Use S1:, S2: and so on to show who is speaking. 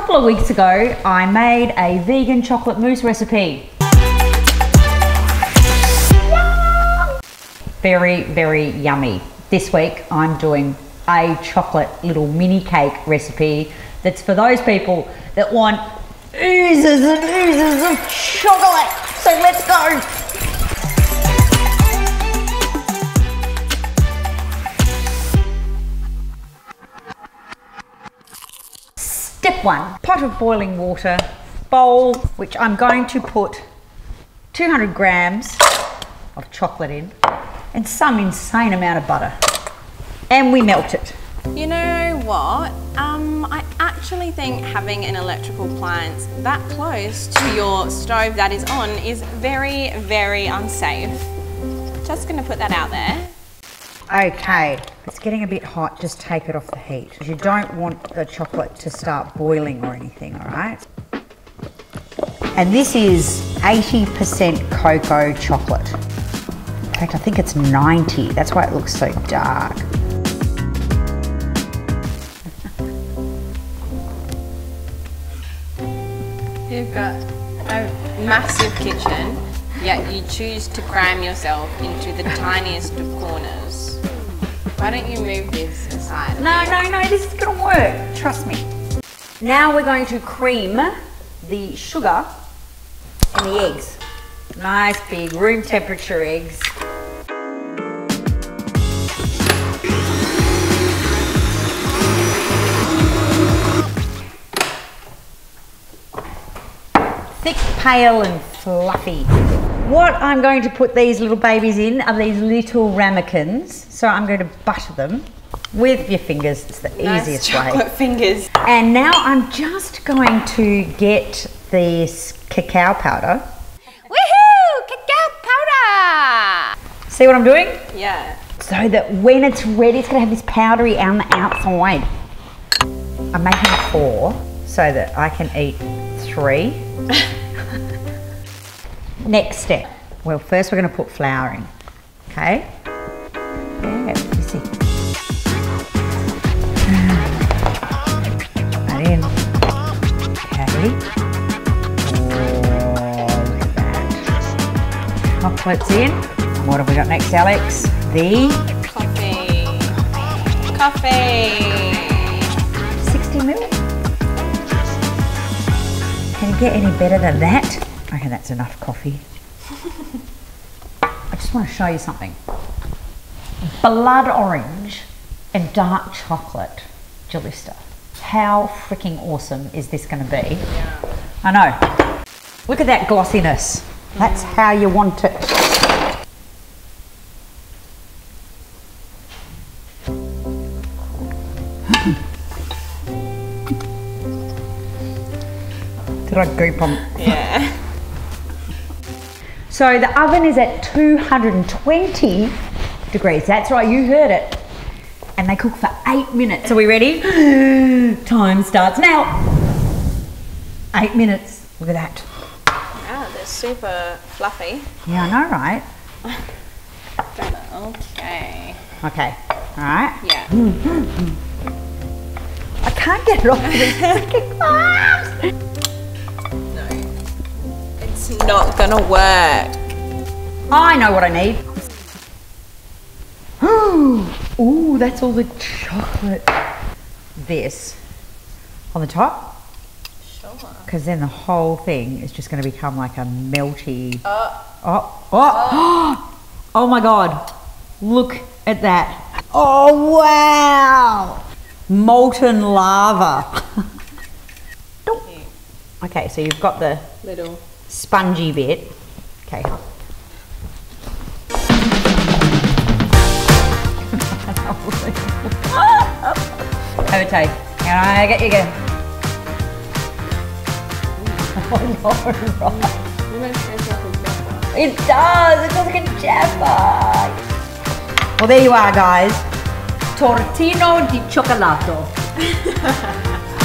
S1: couple of weeks ago, I made a vegan chocolate mousse recipe. Very, very yummy. This week, I'm doing a chocolate little mini cake recipe that's for those people that want oozes and oozes of chocolate. So let's go. Step one, pot of boiling water, bowl, which I'm going to put 200 grams of chocolate in and some insane amount of butter. And we melt it.
S2: You know what? Um, I actually think having an electrical appliance that close to your stove that is on is very, very unsafe. Just gonna put that out there.
S1: Okay, it's getting a bit hot, just take it off the heat. You don't want the chocolate to start boiling or anything, all right? And this is 80% cocoa chocolate. In fact, I think it's 90. That's why it looks so dark.
S2: You've got a massive kitchen, yet you choose to cram yourself into the tiniest of corners. Why don't you move this aside?
S1: No, no, no, this is gonna work. Trust me. Now we're going to cream the sugar and the eggs. Nice big room temperature eggs. Thick, pale and fluffy. What I'm going to put these little babies in are these little ramekins. So I'm going to butter them with your fingers. It's the
S2: Nice
S1: easiest way.
S2: fingers.
S1: And now I'm just going to get this cacao powder.
S2: Woohoo! Cacao powder!
S1: See what I'm doing?
S2: Yeah.
S1: So that when it's ready, it's going to have this powdery on the outside. I'm making four so that I can eat three. Next step. Well, first we're going to put flour in. Okay? Yeah. That ah. in. Okay. Oh, look at that. Chocolate's in. What have we got next, Alex? The
S2: Coffee. Coffee.
S1: 60 mil. Can you get any better than that? Okay, that's enough coffee. I just want to show you something. Blood orange and dark chocolate Gelista. How freaking awesome is this going to be? I know. Look at that glossiness. That's mm. how you want it. Did I goop on?
S2: Yeah.
S1: So the oven is at 220 degrees. That's right, you heard it. And they cook for eight minutes. Are we ready? Time starts now. Eight minutes. Look at that.
S2: Wow, they're super fluffy.
S1: Yeah, I know, right?
S2: Okay.
S1: Okay. All right.
S2: Yeah.
S1: I can't get it off these freaking.
S2: It's not gonna work.
S1: I know what I need. Ooh, that's all the chocolate. This on the top,
S2: Sure.
S1: because then the whole thing is just going to become like a melty. Uh.
S2: Oh,
S1: Oh, oh, oh my God. Look at that. Oh, wow. Molten lava. Okay, so you've got the
S2: little.
S1: Spongy bit. Okay. Have a taste. Can I get you again? Oh no, right. It does. It does like a jabba. Well, there you are, guys. Tortino di cioccolato.